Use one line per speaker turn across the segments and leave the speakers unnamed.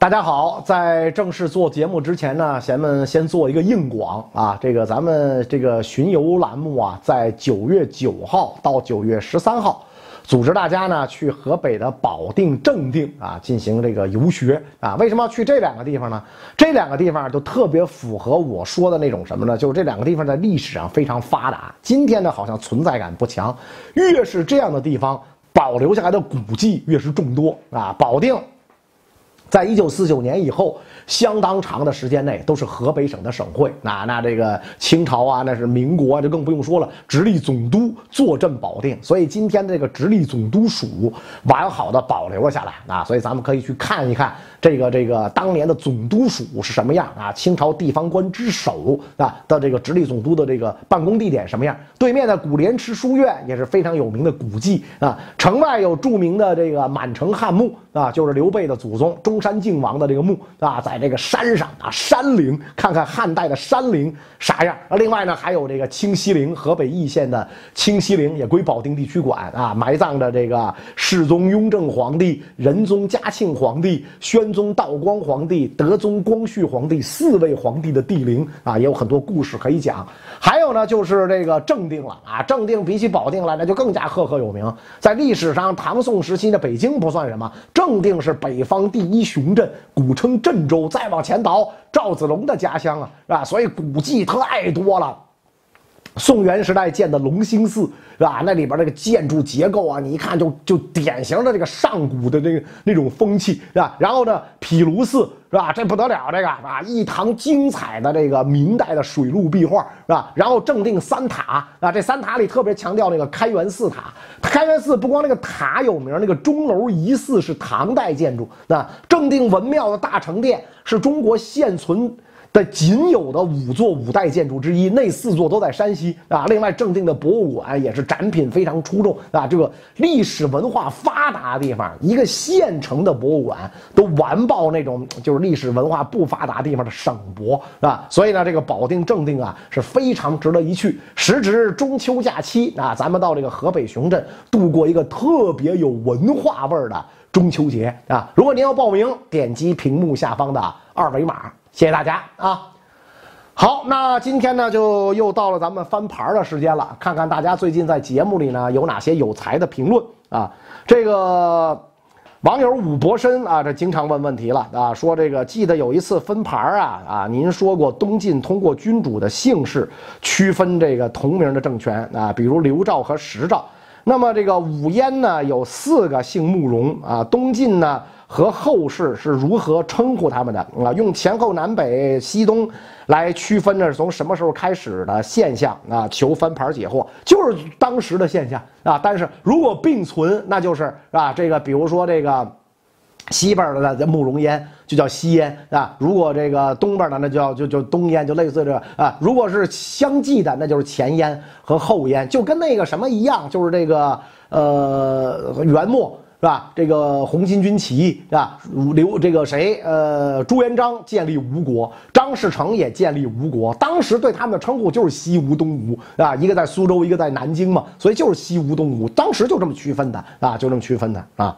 大家好，在正式做节目之前呢，咱们先做一个硬广啊。这个咱们这个巡游栏目啊，在九月九号到九月十三号，组织大家呢去河北的保定、正定啊进行这个游学啊。为什么要去这两个地方呢？这两个地方就特别符合我说的那种什么呢？就是这两个地方在历史上非常发达，今天呢好像存在感不强。越是这样的地方，保留下来的古迹越是众多啊。保定。在一九四九年以后，相当长的时间内都是河北省的省会。那那这个清朝啊，那是民国啊，就更不用说了。直隶总督坐镇保定，所以今天的这个直隶总督署完好的保留了下来啊。所以咱们可以去看一看这个这个当年的总督署是什么样啊？清朝地方官之首啊的这个直隶总督的这个办公地点什么样？对面的古莲池书院也是非常有名的古迹啊。城外有著名的这个满城汉墓啊，就是刘备的祖宗中。山靖王的这个墓啊，在这个山上啊，山陵看看汉代的山陵啥样啊？另外呢，还有这个清西陵，河北易县的清西陵也归保定地区管啊，埋葬着这个世宗雍正皇帝、仁宗嘉庆皇帝、宣宗道光皇帝、德宗光绪皇帝四位皇帝的帝陵啊，也有很多故事可以讲。还有呢，就是这个正定了啊，正定比起保定来，那就更加赫赫有名。在历史上，唐宋时期的北京不算什么，正定是北方第一。雄镇，古称镇州。再往前倒，赵子龙的家乡啊，是吧？所以古迹太多了。宋元时代建的隆兴寺，是吧？那里边那个建筑结构啊，你一看就就典型的这个上古的这个那种风气，是吧？然后呢，毗卢寺。是吧？这不得了，这个啊，一堂精彩的这个明代的水陆壁画，是吧？然后正定三塔啊，这三塔里特别强调那个开元寺塔。开元寺不光那个塔有名，那个钟楼疑似是唐代建筑。那正定文庙的大成殿是中国现存。的仅有的五座五代建筑之一，那四座都在山西啊。另外，正定的博物馆也是展品非常出众啊。这个历史文化发达的地方，一个县城的博物馆都完爆那种就是历史文化不发达地方的省博，啊？所以呢，这个保定正定啊是非常值得一去。时值中秋假期啊，咱们到这个河北雄镇度过一个特别有文化味儿的中秋节啊。如果您要报名，点击屏幕下方的二维码。谢谢大家啊！好，那今天呢，就又到了咱们翻牌的时间了，看看大家最近在节目里呢有哪些有才的评论啊？这个网友武博深啊，这经常问问题了啊，说这个记得有一次分牌啊啊，您说过东晋通过君主的姓氏区分这个同名的政权啊，比如刘赵和石赵。那么这个武燕呢有四个姓慕容啊，东晋呢？和后世是如何称呼他们的啊？用前后南北西东来区分呢？是从什么时候开始的现象啊？求翻牌解惑，就是当时的现象啊。但是如果并存，那就是啊？这个比如说这个西边的叫慕容燕，就叫西燕啊。如果这个东边的，那叫就就东燕，就类似这啊。如果是相继的，那就是前燕和后燕，就跟那个什么一样，就是这个呃元末。是吧？这个红巾军起义是吧？刘这个谁？呃，朱元璋建立吴国，张士诚也建立吴国。当时对他们的称呼就是西吴、东吴啊，一个在苏州，一个在南京嘛，所以就是西吴、东吴。当时就这么区分的啊，就这么区分的啊。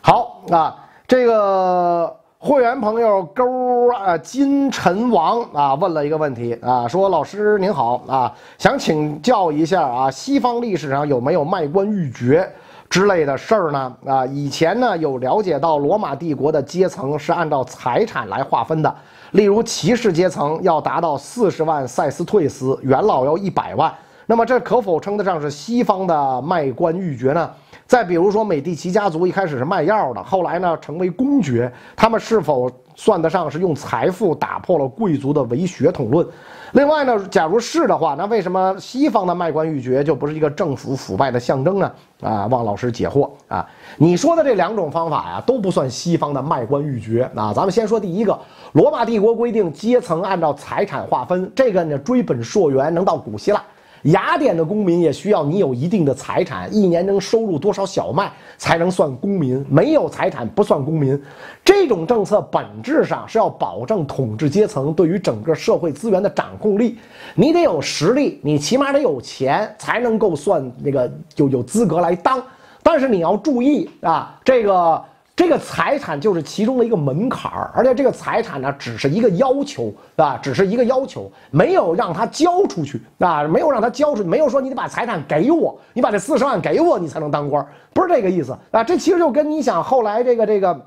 好啊，这个会员朋友勾啊金陈王啊问了一个问题啊，说老师您好啊，想请教一下啊，西方历史上有没有卖官鬻爵？之类的事儿呢？啊，以前呢有了解到罗马帝国的阶层是按照财产来划分的，例如骑士阶层要达到四十万塞斯退斯，元老要一百万。那么这可否称得上是西方的卖官鬻爵呢？再比如说美第奇家族一开始是卖药的，后来呢成为公爵，他们是否算得上是用财富打破了贵族的唯血统论？另外呢，假如是的话，那为什么西方的卖官鬻爵就不是一个政府腐败的象征呢？啊，望老师解惑啊！你说的这两种方法呀，都不算西方的卖官鬻爵啊。咱们先说第一个，罗马帝国规定阶层按照财产划分，这个呢追本溯源能到古希腊。雅典的公民也需要你有一定的财产，一年能收入多少小麦才能算公民？没有财产不算公民。这种政策本质上是要保证统治阶层对于整个社会资源的掌控力。你得有实力，你起码得有钱，才能够算那个有有资格来当。但是你要注意啊，这个这个财产就是其中的一个门槛儿，而且这个财产呢，只是一个要求啊，只是一个要求，没有让他交出去啊，没有让他交出去，没有说你得把财产给我，你把这四十万给我，你才能当官，不是这个意思啊。这其实就跟你想后来这个这个，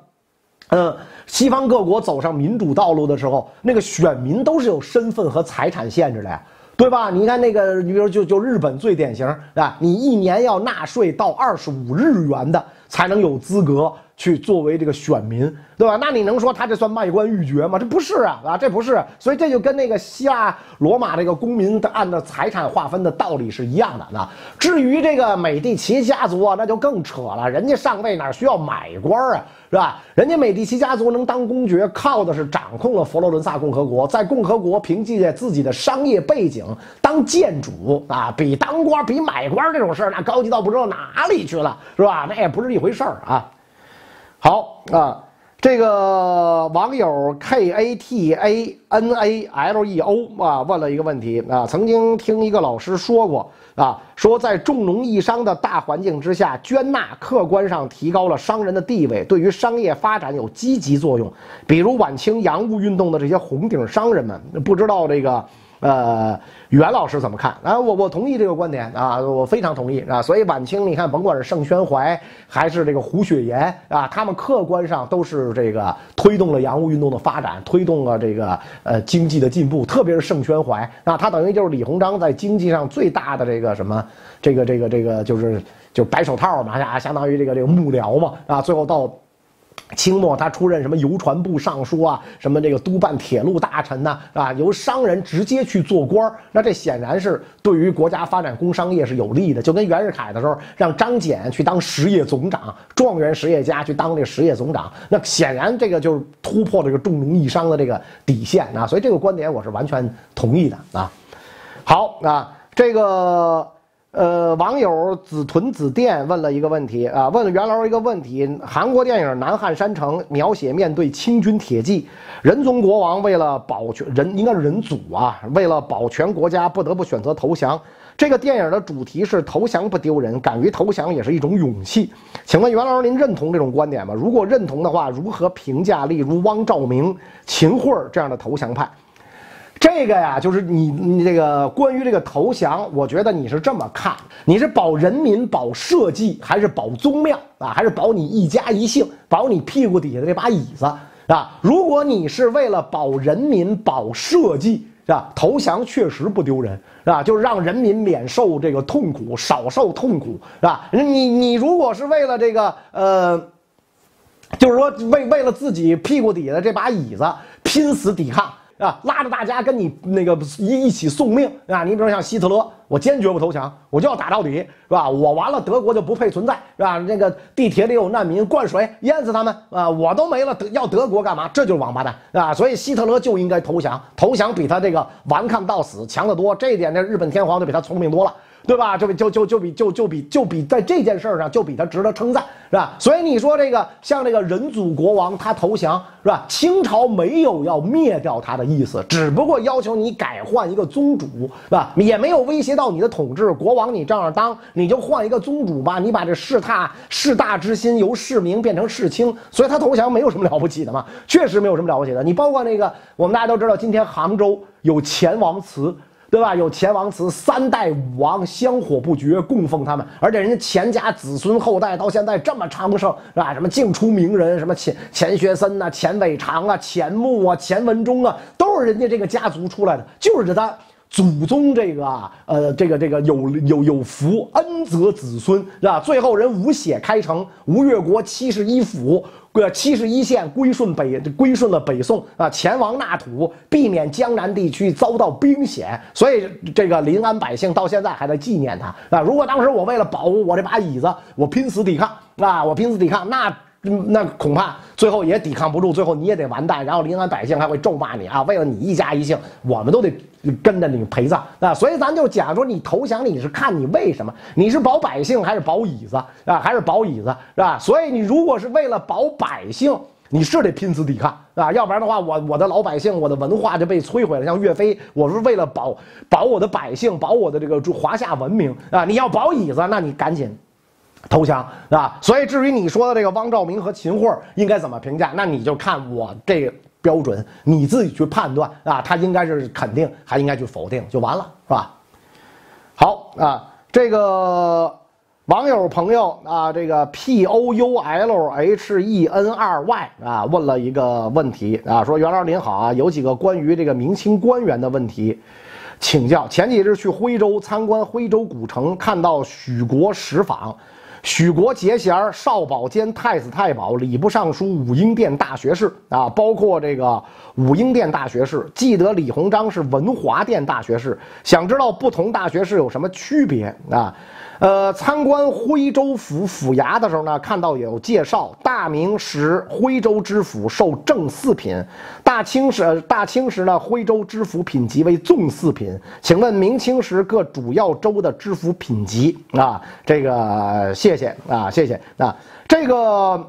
嗯，西方各国走上民主道路的时候，那个选民都是有身份和财产限制的呀。对吧？你看那个，你比如就就日本最典型啊，你一年要纳税到二十五日元的，才能有资格去作为这个选民。对吧？那你能说他这算卖官鬻爵吗？这不是啊，啊，这不是。所以这就跟那个希腊罗马这个公民的按照财产划分的道理是一样的。那。至于这个美第奇家族啊，那就更扯了。人家上位哪需要买官啊，是吧？人家美第奇家族能当公爵，靠的是掌控了佛罗伦萨共和国，在共和国凭借自己的商业背景当建主啊，比当官比买官这种事儿那高级到不知道哪里去了，是吧？那也不是一回事儿啊。好啊。这个网友 K A T A N A L E O 啊问了一个问题啊，曾经听一个老师说过啊，说在重农抑商的大环境之下，捐纳客观上提高了商人的地位，对于商业发展有积极作用。比如晚清洋务运动的这些红顶商人们，不知道这个。呃，袁老师怎么看？啊，我我同意这个观点啊，我非常同意啊。所以晚清，你看，甭管是盛宣怀还是这个胡雪岩啊，他们客观上都是这个推动了洋务运动的发展，推动了这个呃经济的进步。特别是盛宣怀啊，他等于就是李鸿章在经济上最大的这个什么，这个这个这个就是就白手套嘛呀，相当于这个这个幕僚嘛啊，最后到。清末，他出任什么邮传部尚书啊，什么这个督办铁路大臣呐，啊，由商人直接去做官儿，那这显然是对于国家发展工商业是有利的。就跟袁世凯的时候让张謇去当实业总长，状元实业家去当这个实业总长，那显然这个就是突破这个重农抑商的这个底线啊。所以这个观点我是完全同意的啊。好啊，这个。呃，网友紫屯紫电问了一个问题啊，问了袁老师一个问题：韩国电影《南汉山城》描写面对清军铁骑，仁宗国王为了保全人，应该是仁祖啊，为了保全国家，不得不选择投降。这个电影的主题是投降不丢人，敢于投降也是一种勇气。请问袁老师，您认同这种观点吗？如果认同的话，如何评价例如汪兆铭、秦桧这样的投降派？这个呀，就是你你这个关于这个投降，我觉得你是这么看：你是保人民、保社稷，还是保宗庙啊？还是保你一家一姓，保你屁股底下的这把椅子啊？如果你是为了保人民、保社稷，是吧？投降确实不丢人，是吧？就是让人民免受这个痛苦，少受痛苦，是吧？你你如果是为了这个呃，就是说为为了自己屁股底下的这把椅子拼死抵抗。啊，拉着大家跟你那个一一起送命啊！你比如像希特勒，我坚决不投降，我就要打到底，是吧？我完了，德国就不配存在，是吧？那个地铁里有难民，灌水淹死他们啊！我都没了，德要德国干嘛？这就是王八蛋啊！所以希特勒就应该投降，投降比他这个顽抗到死强得多。这一点，这日本天皇就比他聪明多了。对吧？就比就就就比就就比就比在这件事上就比他值得称赞，是吧？所以你说这个像这个仁祖国王他投降，是吧？清朝没有要灭掉他的意思，只不过要求你改换一个宗主，是吧？也没有威胁到你的统治。国王你照样当，你就换一个宗主吧，你把这世大世大之心由世明变成世清，所以他投降没有什么了不起的嘛，确实没有什么了不起的。你包括那个我们大家都知道，今天杭州有钱王祠。对吧？有钱王祠，三代武王香火不绝，供奉他们，而且人家钱家子孙后代到现在这么昌盛，是吧？什么净出名人，什么钱钱学森呐、钱伟长啊、钱穆啊、钱文忠啊，都是人家这个家族出来的，就是这单祖宗这个呃，这个这个有有有福，恩泽子孙，是吧？最后人吴血开城，吴越国七十一府。归七十一县归顺北，归顺了北宋啊，前王纳土，避免江南地区遭到兵险，所以这个临安百姓到现在还在纪念他啊。如果当时我为了保护我这把椅子，我拼死抵抗啊，我拼死抵抗，那那恐怕最后也抵抗不住，最后你也得完蛋，然后临安百姓还会咒骂你啊。为了你一家一姓，我们都得。跟着你陪葬啊，所以咱就讲说，你投降你是看你为什么，你是保百姓还是保椅子啊？还是保椅子是吧？所以你如果是为了保百姓，你是得拼死抵抗啊，要不然的话，我我的老百姓，我的文化就被摧毁了。像岳飞，我是为了保保我的百姓，保我的这个华夏文明啊。你要保椅子，那你赶紧投降啊。所以至于你说的这个汪兆铭和秦桧应该怎么评价，那你就看我这标准，你自己去判断啊。他应该是肯定，还应该去否定，就完了，是吧？好啊，这个。网友朋友啊，这个 P O U L H E N 二 Y 啊，问了一个问题啊，说袁老师您好啊，有几个关于这个明清官员的问题，请教。前几日去徽州参观徽州古城，看到许国石坊。许国节贤、少保兼太子太保、礼部尚书、武英殿大学士啊，包括这个武英殿大学士。记得李鸿章是文华殿大学士，想知道不同大学士有什么区别啊？呃，参观徽州府府衙的时候呢，看到有介绍，大明时徽州知府受正四品，大清时大清时呢，徽州知府品级为纵四品。请问明清时各主要州的知府品级啊？这个谢谢谢啊，谢谢啊。这个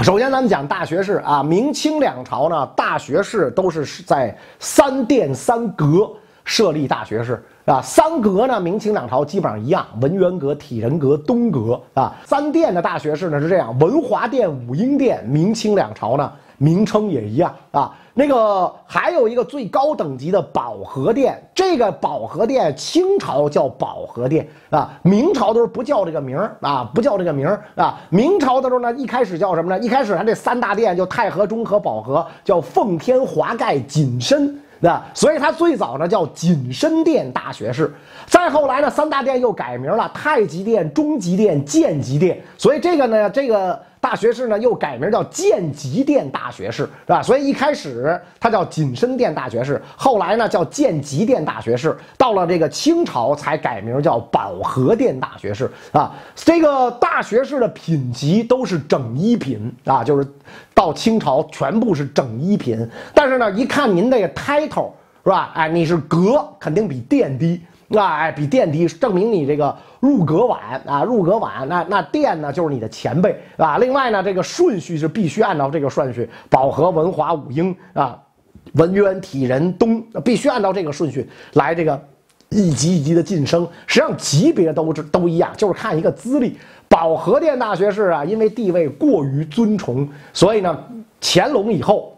首先咱们讲大学士啊，明清两朝呢，大学士都是在三殿三阁设立大学士。啊，三阁呢，明清两朝基本上一样，文渊阁、体仁阁、东阁啊。三殿的大学士呢是这样，文华殿、武英殿，明清两朝呢名称也一样啊。那个还有一个最高等级的保和殿，这个保和殿清朝叫保和殿啊，明朝的时候不叫这个名儿啊，不叫这个名儿啊。明朝的时候呢，一开始叫什么呢？一开始咱这三大殿就太和、中和、保和，叫奉天、华盖、谨慎。那所以它最早呢叫谨慎殿大学士，再后来呢三大殿又改名了，太极殿、中极殿、建极殿，所以这个呢这个。大学士呢，又改名叫建极殿大学士，是吧？所以一开始他叫谨慎殿大学士，后来呢叫建极殿大学士，到了这个清朝才改名叫保和殿大学士啊。这个大学士的品级都是整一品啊，就是到清朝全部是整一品。但是呢，一看您这个 title 是吧？哎，你是阁，肯定比殿低。那哎，比殿低，证明你这个入阁晚啊，入阁晚，那那殿呢就是你的前辈啊。另外呢，这个顺序是必须按照这个顺序，保和、文华、武英啊，文渊、体仁、东，必须按照这个顺序来这个一级一级的晋升。实际上级别都都一样，就是看一个资历。保和殿大学士啊，因为地位过于尊崇，所以呢，乾隆以后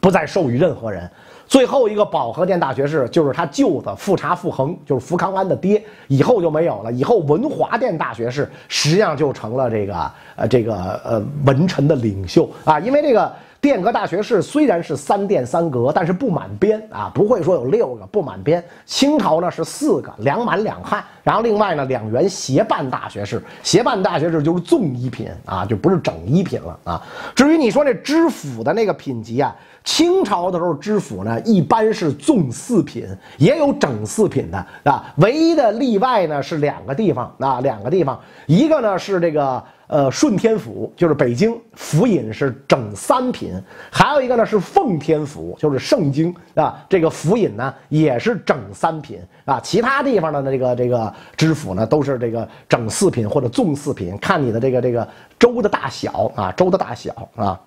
不再授予任何人。最后一个保和殿大学士就是他舅子富察傅恒，就是福康安的爹，以后就没有了。以后文华殿大学士实际上就成了这个呃这个呃文臣的领袖啊，因为这个殿阁大学士虽然是三殿三阁，但是不满编啊，不会说有六个不满编。清朝呢是四个，两满两汉，然后另外呢两员协办大学士，协办大学士就是纵一品啊，就不是整一品了啊。至于你说那知府的那个品级啊。清朝的时候，知府呢一般是纵四品，也有整四品的啊。唯一的例外呢是两个地方啊，两个地方，一个呢是这个呃顺天府，就是北京府尹是整三品；还有一个呢是奉天府，就是盛京啊，这个府尹呢也是整三品啊。其他地方的这个这个知府呢都是这个整四品或者纵四品，看你的这个这个州的大小啊，州的大小啊。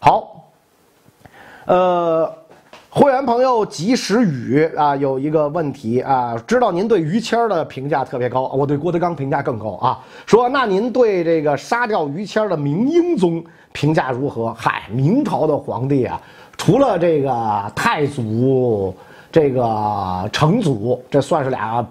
好。呃，会员朋友及时雨啊，有一个问题啊，知道您对于谦的评价特别高，我对郭德纲评价更高啊。说那您对这个杀掉于谦的明英宗评价如何？嗨，明朝的皇帝啊，除了这个太祖、这个成祖，这算是俩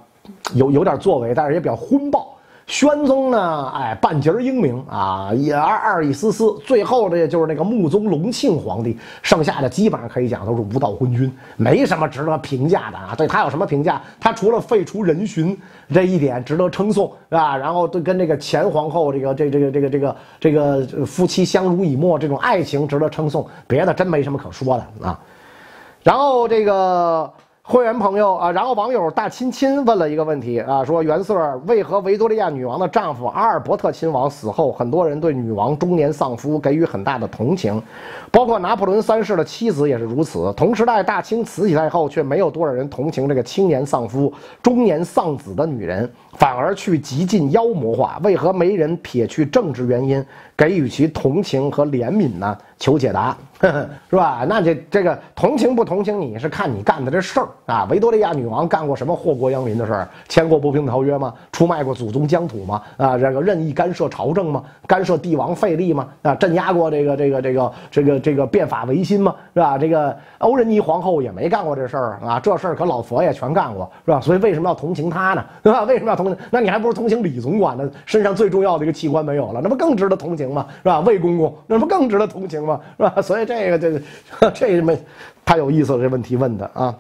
有有点作为，但是也比较昏暴。宣宗呢，哎，半截英明啊，也二二一丝丝。最后的就是那个穆宗隆庆皇帝，剩下的基本上可以讲都是无道昏君，没什么值得评价的啊。对他有什么评价？他除了废除人殉这一点值得称颂，是吧？然后对跟这个前皇后这个这这个这个这个这个夫妻相濡以沫这种爱情值得称颂，别的真没什么可说的啊。然后这个。会员朋友啊，然后网友大亲亲问了一个问题啊，说袁 Sir 为何维多利亚女王的丈夫阿尔伯特亲王死后，很多人对女王中年丧夫给予很大的同情，包括拿破仑三世的妻子也是如此。同时代大清慈禧太后却没有多少人同情这个青年丧夫、中年丧子的女人，反而去极尽妖魔化。为何没人撇去政治原因给予其同情和怜悯呢？求解答，是吧？那这这个同情不同情你是看你干的这事儿啊。维多利亚女王干过什么祸国殃民的事儿？签过不平条约吗？出卖过祖宗疆土吗？啊，这个任意干涉朝政吗？干涉帝王废立吗？啊，镇压过这个这个这个这个这个变法维新吗？是吧？这个欧仁妮皇后也没干过这事儿啊。这事儿可老佛爷全干过，是吧？所以为什么要同情他呢？是吧？为什么要同情？那你还不如同情李总管呢？身上最重要的一个器官没有了，那不更值得同情吗？是吧？魏公公，那不更值得同情是吧？所以这个这个这没太有意思了，这问题问的啊。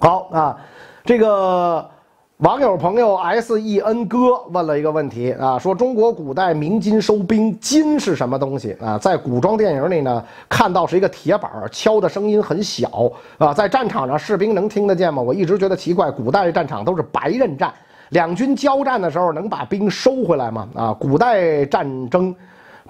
好啊，这个网友朋友 S E N 哥问了一个问题啊，说中国古代鸣金收兵，金是什么东西啊？在古装电影里呢，看到是一个铁板，敲的声音很小啊，在战场上士兵能听得见吗？我一直觉得奇怪，古代战场都是白刃战。两军交战的时候，能把兵收回来吗？啊，古代战争，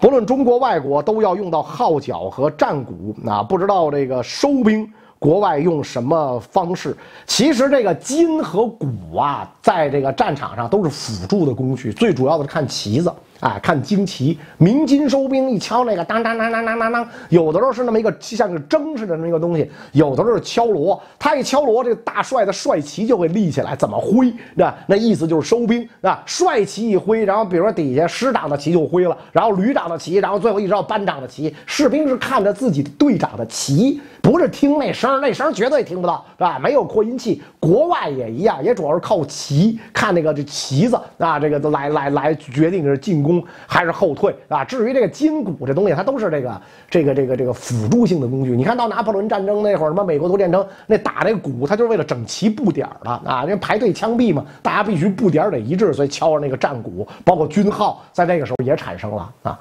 不论中国外国，都要用到号角和战鼓。啊，不知道这个收兵，国外用什么方式？其实这个金和鼓啊，在这个战场上都是辅助的工具，最主要的是看旗子。哎，看旌旗，鸣金收兵，一敲那个当当当当当当当，有的时候是那么一个像个筝似的那么一个东西，有的时候是敲锣。他一敲锣，这个大帅的帅旗就会立起来。怎么挥？那那意思就是收兵啊。帅旗一挥，然后比如说底下师长的旗就挥了，然后旅长的旗，然后最后一直到班长的旗。士兵是看着自己队长的旗，不是听那声那声绝对听不到，是吧？没有扩音器。国外也一样，也主要是靠旗，看那个这旗子啊，这个来来来决定是进攻。攻还是后退啊？至于这个金鼓这东西，它都是这个这个这个这个辅助性的工具。你看到拿破仑战争那会儿，什么美国都建成那打那鼓，它就是为了整齐布点的啊，因为排队枪毙嘛，大家必须布点得一致，所以敲着那个战鼓，包括军号，在那个时候也产生了啊。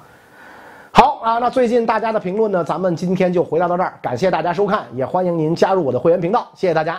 好啊，那最近大家的评论呢，咱们今天就回答到这儿，感谢大家收看，也欢迎您加入我的会员频道，谢谢大家。